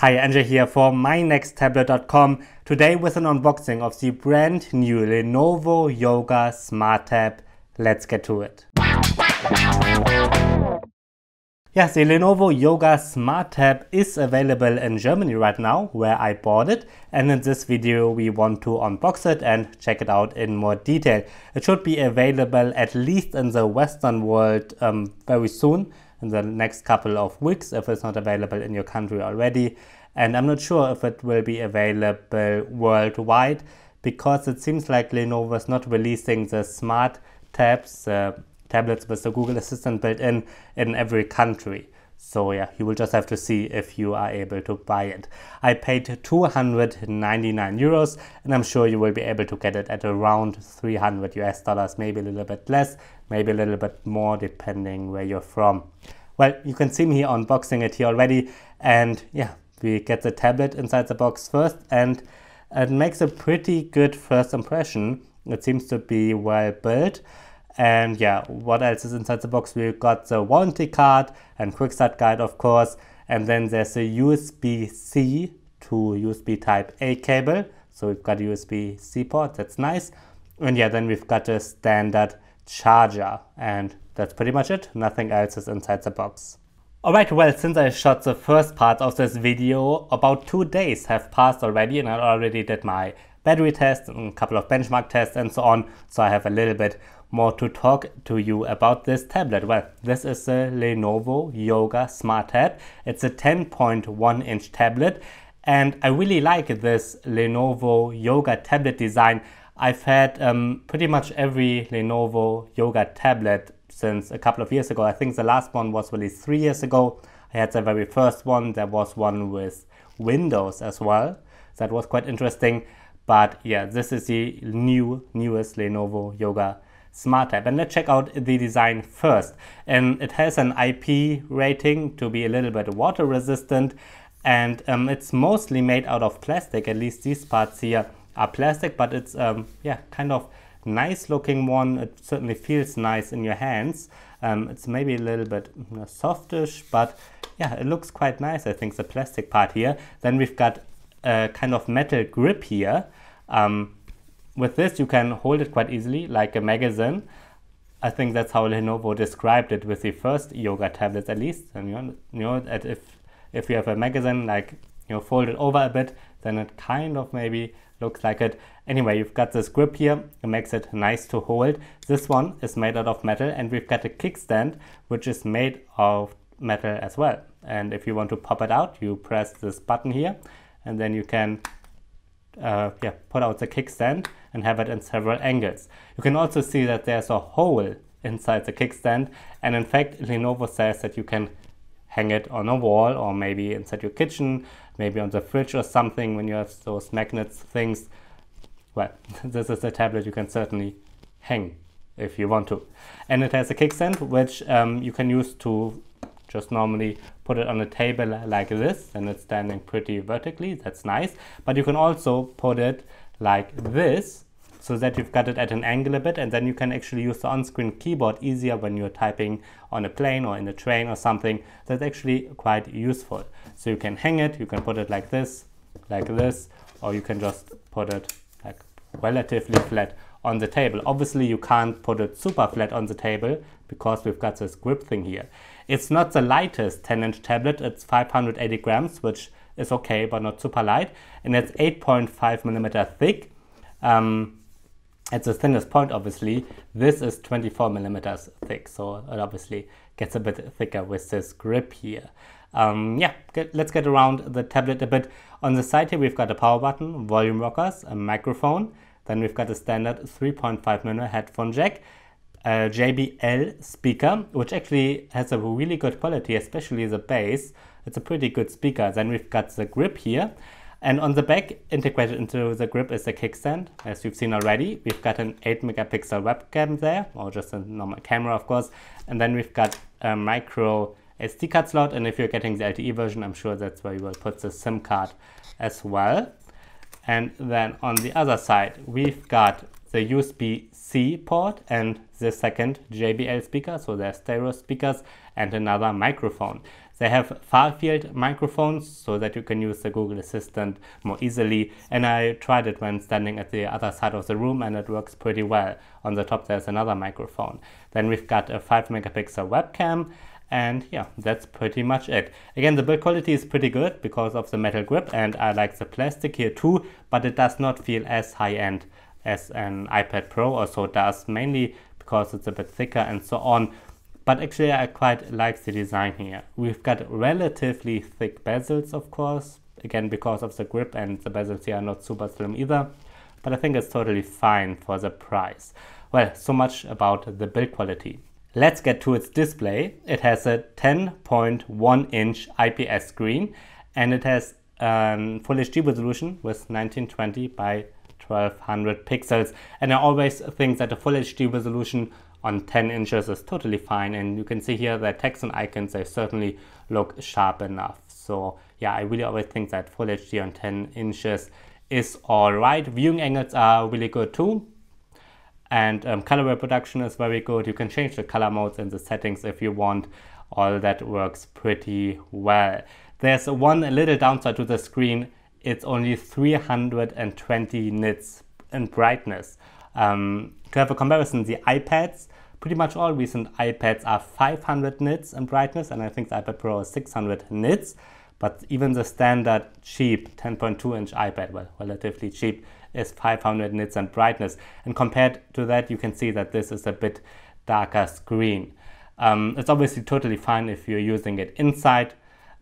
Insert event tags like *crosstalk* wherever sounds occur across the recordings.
Hi, Andrzej here for mynexttablet.com. Today with an unboxing of the brand new Lenovo Yoga Smart Tab. Let's get to it. Yes, the Lenovo Yoga Smart Tab is available in Germany right now, where I bought it. And in this video, we want to unbox it and check it out in more detail. It should be available at least in the Western world um, very soon in the next couple of weeks if it's not available in your country already. And I'm not sure if it will be available worldwide because it seems like Lenovo is not releasing the smart tabs, uh, tablets with the Google Assistant built in in every country. So yeah, you will just have to see if you are able to buy it. I paid 299 euros and I'm sure you will be able to get it at around 300 US dollars, maybe a little bit less, maybe a little bit more depending where you're from. Well, you can see me unboxing it here already and yeah, we get the tablet inside the box first and it makes a pretty good first impression. It seems to be well built. And yeah, what else is inside the box? We've got the warranty card and quick start guide, of course. And then there's a USB-C to USB type A cable. So we've got a USB-C port, that's nice. And yeah, then we've got a standard charger and that's pretty much it. Nothing else is inside the box. Alright, well, since I shot the first part of this video, about two days have passed already and I already did my battery test and a couple of benchmark tests and so on. So I have a little bit more to talk to you about this tablet. Well, this is a Lenovo Yoga Smart Tab. It's a 10.1 inch tablet and I really like this Lenovo Yoga tablet design. I've had um, pretty much every Lenovo Yoga tablet since a couple of years ago. I think the last one was released three years ago. I had the very first one. There was one with Windows as well. That was quite interesting. But yeah, this is the new, newest Lenovo Yoga Smart Tab. And let's check out the design first. And it has an IP rating to be a little bit water resistant. And um, it's mostly made out of plastic. At least these parts here are plastic, but it's um, yeah, kind of nice looking one. It certainly feels nice in your hands. Um, it's maybe a little bit softish, but yeah, it looks quite nice. I think the plastic part here. Then we've got a kind of metal grip here. Um, with this, you can hold it quite easily, like a magazine. I think that's how Lenovo described it with the first yoga tablets, at least. And you know, that if if you have a magazine, like you know, fold it over a bit, then it kind of maybe looks like it. Anyway, you've got this grip here, it makes it nice to hold. This one is made out of metal and we've got a kickstand which is made of metal as well. And if you want to pop it out, you press this button here and then you can uh, yeah, put out the kickstand and have it in several angles. You can also see that there's a hole inside the kickstand and in fact Lenovo says that you can hang it on a wall or maybe inside your kitchen, maybe on the fridge or something when you have those magnets things. Well, *laughs* this is a tablet you can certainly hang if you want to. And it has a kickstand which um, you can use to just normally put it on a table like this and it's standing pretty vertically. That's nice. But you can also put it like this so that you've got it at an angle a bit and then you can actually use the on-screen keyboard easier when you're typing on a plane or in a train or something. That's actually quite useful. So you can hang it, you can put it like this, like this, or you can just put it like relatively flat on the table. Obviously you can't put it super flat on the table because we've got this grip thing here. It's not the lightest 10 inch tablet, it's 580 grams, which is okay, but not super light. And it's 8.5 millimeter thick. Um, at the thinnest point, obviously, this is 24 millimeters thick, so it obviously gets a bit thicker with this grip here. Um, yeah, get, let's get around the tablet a bit. On the side here, we've got a power button, volume rockers, a microphone, then we've got a standard 3.5 mm headphone jack, Uh, a JBL speaker, which actually has a really good quality, especially the bass. It's a pretty good speaker. Then we've got the grip here. And on the back, integrated into the grip is a kickstand, as you've seen already. We've got an 8 megapixel webcam there, or just a normal camera, of course. And then we've got a micro SD card slot. And if you're getting the LTE version, I'm sure that's where you will put the SIM card as well. And then on the other side, we've got the USB-C port and the second JBL speaker, so there's stereo speakers and another microphone. They have far field microphones so that you can use the Google Assistant more easily. And I tried it when standing at the other side of the room and it works pretty well. On the top there's another microphone. Then we've got a 5 megapixel webcam and yeah, that's pretty much it. Again, the build quality is pretty good because of the metal grip and I like the plastic here too, but it does not feel as high end as an iPad Pro or so does, mainly because it's a bit thicker and so on. But actually I quite like the design here. We've got relatively thick bezels of course, again because of the grip and the bezels here are not super slim either. But I think it's totally fine for the price. Well, so much about the build quality. Let's get to its display. It has a 10.1 inch IPS screen and it has a full HD resolution with 1920 by 1200 pixels. And I always think that a full HD resolution on 10 inches is totally fine. And you can see here that text and icons, they certainly look sharp enough. So yeah, I really always think that full HD on 10 inches is all right. Viewing angles are really good too and um, color reproduction is very good. You can change the color modes in the settings if you want. All that works pretty well. There's one little downside to the screen. It's only 320 nits in brightness. Um, to have a comparison, the iPads, pretty much all recent iPads are 500 nits in brightness, and I think the iPad Pro is 600 nits. But even the standard cheap 10.2 inch iPad, well, relatively cheap, is 500 nits in brightness. And compared to that, you can see that this is a bit darker screen. Um, it's obviously totally fine if you're using it inside,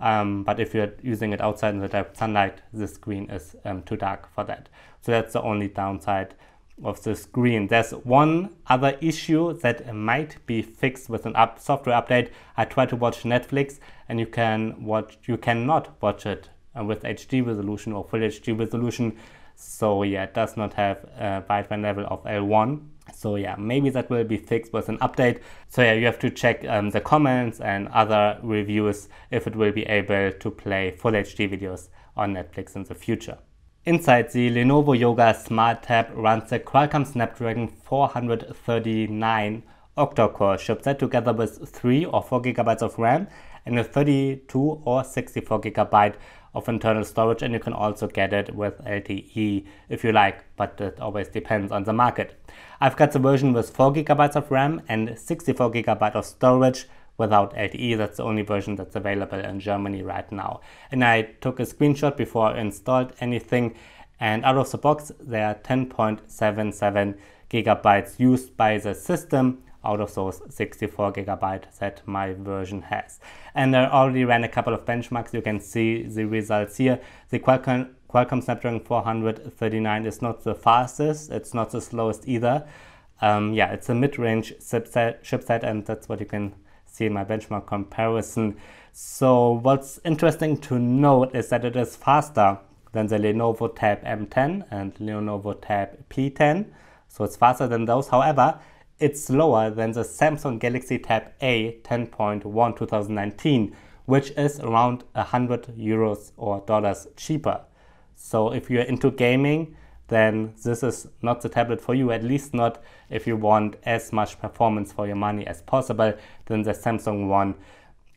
um, but if you're using it outside in the direct sunlight, the screen is um, too dark for that. So that's the only downside of the screen. There's one other issue that might be fixed with an up software update. I tried to watch Netflix and you can watch you cannot watch it uh, with HD resolution or full HD resolution so yeah, it does not have a Widevine level of L1. So yeah, maybe that will be fixed with an update. So yeah, you have to check um, the comments and other reviews if it will be able to play full HD videos on Netflix in the future. Inside the Lenovo Yoga Smart Tab runs the Qualcomm Snapdragon 439 octa-core chipset together with 3 or 4 gigabytes of RAM and a 32 or 64 gigabyte of internal storage and you can also get it with LTE if you like, but it always depends on the market. I've got the version with 4 gigabytes of RAM and 64 gigabyte of storage without LTE. That's the only version that's available in Germany right now. And I took a screenshot before I installed anything and out of the box there are 10.77 gigabytes used by the system out of those 64 gigabyte that my version has. And I already ran a couple of benchmarks. You can see the results here. The Qualcomm, Qualcomm Snapdragon 439 is not the fastest. It's not the slowest either. Um, yeah, it's a mid-range chipset, and that's what you can see in my benchmark comparison. So what's interesting to note is that it is faster than the Lenovo Tab M10 and Lenovo Tab P10. So it's faster than those. However, it's slower than the Samsung Galaxy Tab A 10.1 2019, which is around 100 euros or dollars cheaper. So if you're into gaming, then this is not the tablet for you, at least not if you want as much performance for your money as possible, then the Samsung one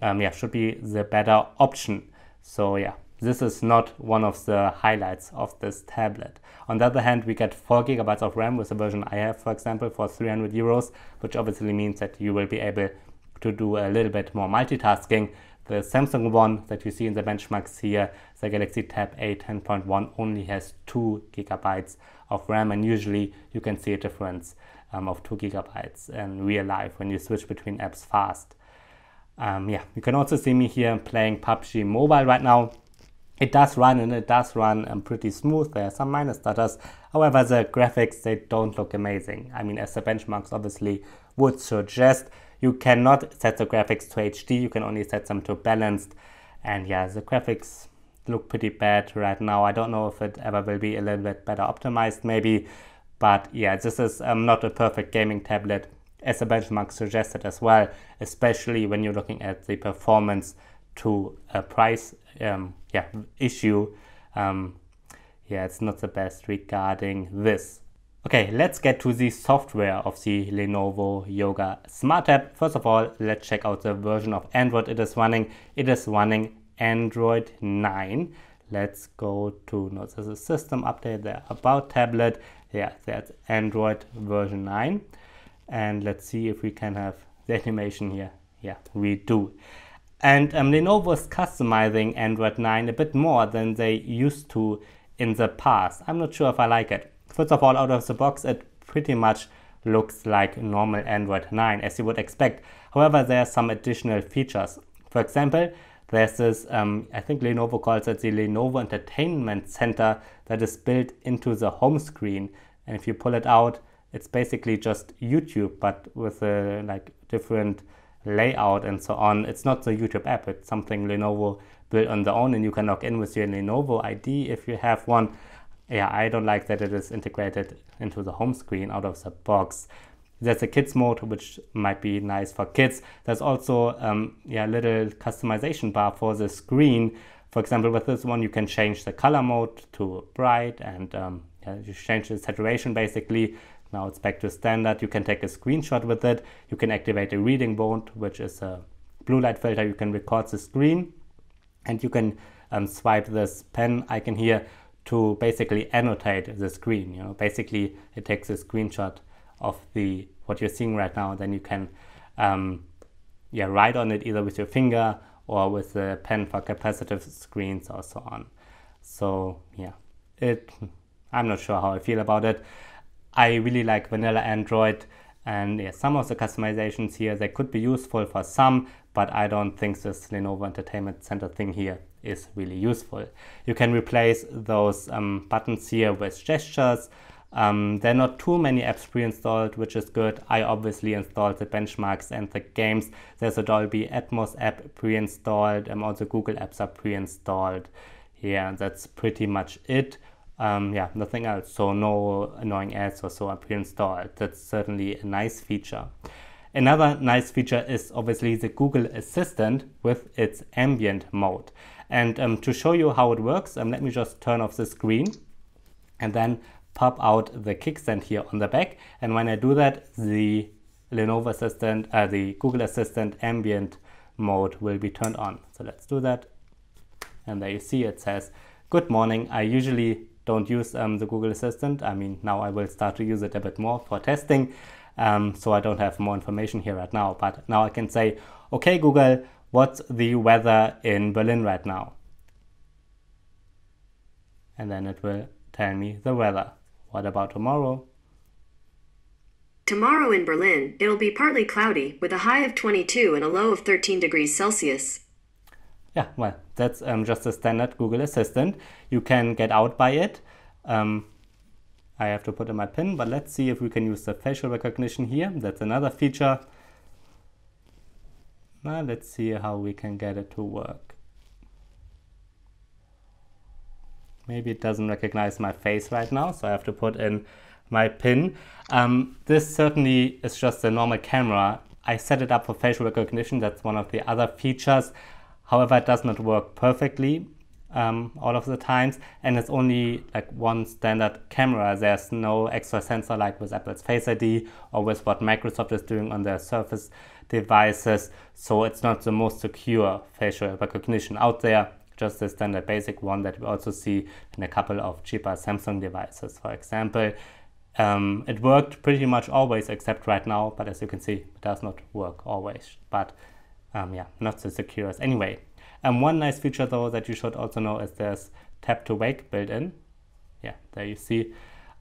um, yeah, should be the better option. So yeah, this is not one of the highlights of this tablet. On the other hand, we get 4 gigabytes of RAM with the version I have, for example, for 300 euros, which obviously means that you will be able to do a little bit more multitasking. The Samsung one that you see in the benchmarks here, the Galaxy Tab A 10.1 only has 2 gigabytes of RAM and usually you can see a difference um, of 2 gigabytes in real life when you switch between apps fast. Um, yeah, you can also see me here playing PUBG Mobile right now. It does run and it does run um, pretty smooth. There are some minor stutters. However, the graphics, they don't look amazing. I mean, as the benchmarks obviously would suggest, you cannot set the graphics to HD. You can only set them to balanced. And yeah, the graphics look pretty bad right now. I don't know if it ever will be a little bit better optimized maybe. But yeah, this is um, not a perfect gaming tablet as the benchmark suggested as well, especially when you're looking at the performance to a price um, yeah, issue. Um, yeah, it's not the best regarding this. Okay, let's get to the software of the Lenovo Yoga Smart Tab. First of all, let's check out the version of Android it is running. It is running Android 9. Let's go to, no, this is a system update there, about tablet. Yeah, that's Android version 9. And let's see if we can have the animation here. Yeah, we do. And um, Lenovo is customizing Android 9 a bit more than they used to in the past. I'm not sure if I like it. First of all, out of the box, it pretty much looks like normal Android 9 as you would expect. However, there are some additional features. For example, there's this, um, I think Lenovo calls it the Lenovo Entertainment Center that is built into the home screen. And if you pull it out, it's basically just YouTube, but with a like different layout and so on. It's not the YouTube app, it's something Lenovo built on their own and you can log in with your Lenovo ID if you have one. Yeah, I don't like that it is integrated into the home screen out of the box. There's a kids mode, which might be nice for kids. There's also um, yeah, a little customization bar for the screen. For example, with this one, you can change the color mode to bright and um, yeah, you change the saturation basically. Now it's back to standard. You can take a screenshot with it. You can activate a reading mode, which is a blue light filter. You can record the screen and you can um, swipe this pen icon here to basically annotate the screen. You know, basically it takes a screenshot of the what you're seeing right now, then you can um, yeah write on it either with your finger or with the pen for capacitive screens or so on. So yeah, it I'm not sure how I feel about it. I really like vanilla Android and yeah, some of the customizations here they could be useful for some, but I don't think this Lenovo Entertainment Center thing here is really useful. You can replace those um, buttons here with gestures um, there are not too many apps pre-installed, which is good. I obviously installed the benchmarks and the games. There's a Dolby Atmos app pre-installed, and also Google apps are pre-installed. Yeah, that's pretty much it. Um, yeah, nothing else. So no annoying ads or so are pre-installed. That's certainly a nice feature. Another nice feature is obviously the Google Assistant with its ambient mode. And um, to show you how it works, um, let me just turn off the screen and then pop out the kickstand here on the back. And when I do that, the Lenovo Assistant, uh, the Google Assistant ambient mode will be turned on. So let's do that. And there you see it says, good morning. I usually don't use um, the Google Assistant. I mean, now I will start to use it a bit more for testing. Um, so I don't have more information here right now. But now I can say, okay, Google, what's the weather in Berlin right now? And then it will tell me the weather. What about tomorrow? Tomorrow in Berlin, it'll be partly cloudy with a high of 22 and a low of 13 degrees Celsius. Yeah, well, that's um, just a standard Google Assistant. You can get out by it. Um, I have to put in my PIN, but let's see if we can use the facial recognition here. That's another feature. Now let's see how we can get it to work. Maybe it doesn't recognize my face right now, so I have to put in my PIN. Um, this certainly is just a normal camera. I set it up for facial recognition, that's one of the other features. However, it does not work perfectly um, all of the times, and it's only like one standard camera. There's no extra sensor like with Apple's Face ID or with what Microsoft is doing on their Surface devices, so it's not the most secure facial recognition out there just the standard basic one that we also see in a couple of cheaper Samsung devices. For example, um, it worked pretty much always except right now, but as you can see, it does not work always. But um, yeah, not so secure as anyway. Um, one nice feature though that you should also know is there's tap to wake built in. Yeah, there you see.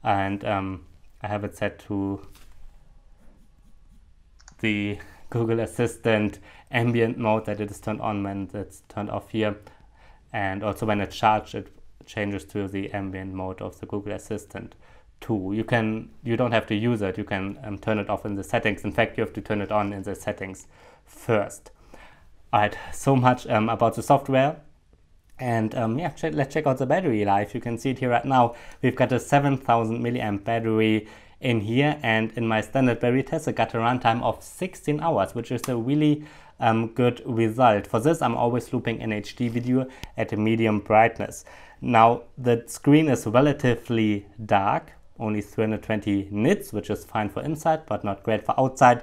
And um, I have it set to the Google Assistant ambient mode that it is turned on when it's turned off here and also when it's charged it changes to the ambient mode of the Google Assistant too. You can you don't have to use it. You can um, turn it off in the settings. In fact, you have to turn it on in the settings first. All right, so much um, about the software. And um, yeah, ch let's check out the battery life. You can see it here right now. We've got a 7000 milliamp battery in here and in my standard battery test I got a runtime of 16 hours, which is a really um, good result. For this, I'm always looping an HD video at a medium brightness. Now, the screen is relatively dark, only 320 nits, which is fine for inside, but not great for outside.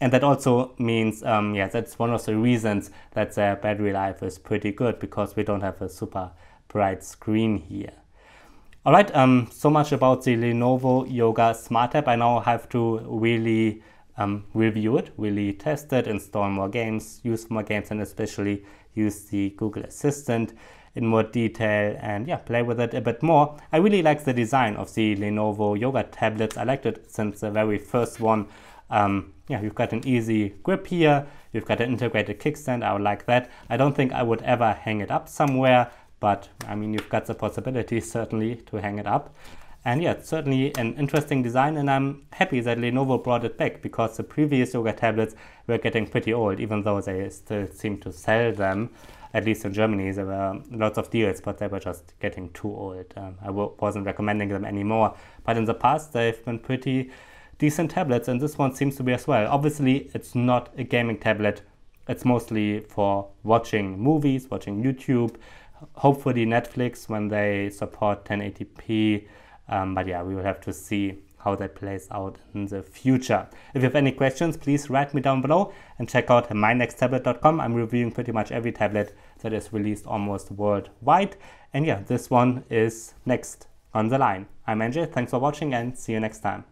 And that also means, um, yeah, that's one of the reasons that the battery life is pretty good because we don't have a super bright screen here. All right, um, so much about the Lenovo Yoga Smart Tab. I now have to really um, review it, really test it, install more games, use more games, and especially use the Google Assistant in more detail and yeah, play with it a bit more. I really like the design of the Lenovo Yoga tablets. I liked it since the very first one. Um, yeah, you've got an easy grip here. You've got an integrated kickstand. I would like that. I don't think I would ever hang it up somewhere, but I mean, you've got the possibility certainly to hang it up. And yeah, it's certainly an interesting design, and I'm happy that Lenovo brought it back because the previous Yoga tablets were getting pretty old, even though they still seem to sell them. At least in Germany, there were lots of deals, but they were just getting too old. Um, I w- wasn't recommending them anymore. But in the past, they've been pretty decent tablets, and this one seems to be as well. Obviously, it's not a gaming tablet, it's mostly for watching movies, watching YouTube, hopefully Netflix when they support 1080p um, but yeah, we will have to see how that plays out in the future. If you have any questions, please write me down below and check out mynexttablet.com. I'm reviewing pretty much every tablet that is released almost worldwide. And yeah, this one is next on the line. I'm Andrzej, thanks for watching and see you next time.